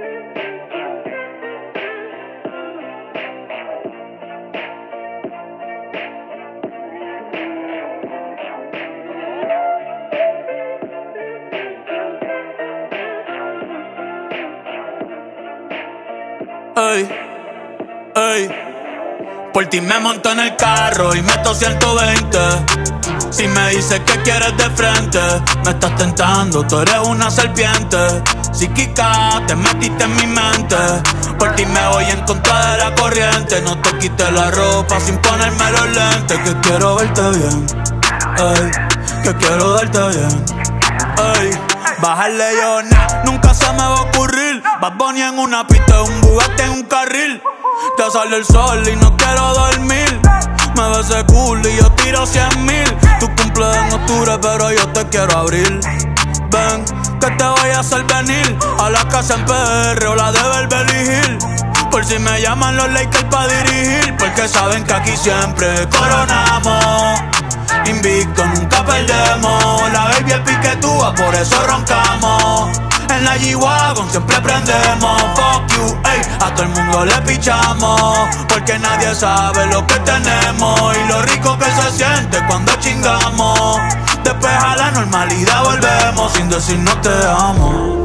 Ey, ey. Por ti me monto en el carro y meto 120. Si me dices que quieres de frente, me estás tentando, tú eres una serpiente. Psíquica, te metiste en mi mente. Por ti me voy en contra de la corriente. No te quites la ropa sin ponerme los lentes. Que quiero verte bien, ey, que quiero darte bien, ey. Bajarle yo, nunca se me va a ocurrir. Bad Bunny en una pista, un Bugatti en un carril. Ya sale el sol y no quiero dormir. Me ves cool y yo tiro cien mil. Tu cumple en octubre, pero yo te quiero abrir. Ven, que te voy a hacer venir a la casa en PR o la de Beverly Hill. Por si me llaman los Lakers para dirigir, porque saben que aquí siempre coronamos. Invicto, nunca perdemos. La baby el piquetúa, por eso roncamos. En la G-Wagon siempre aprendemos. Fuck you, ey, a todo el mundo le pichamos. Porque nadie sabe lo que tenemos y lo rico que se siente cuando chingamos. A la normalidad volvemos sin decir no te amo.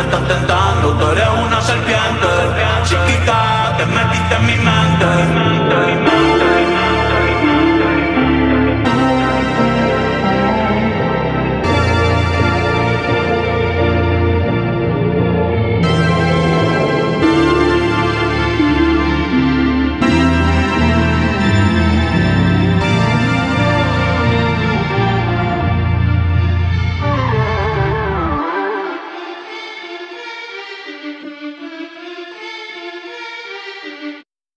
Me tentando, tú eres una serpiente.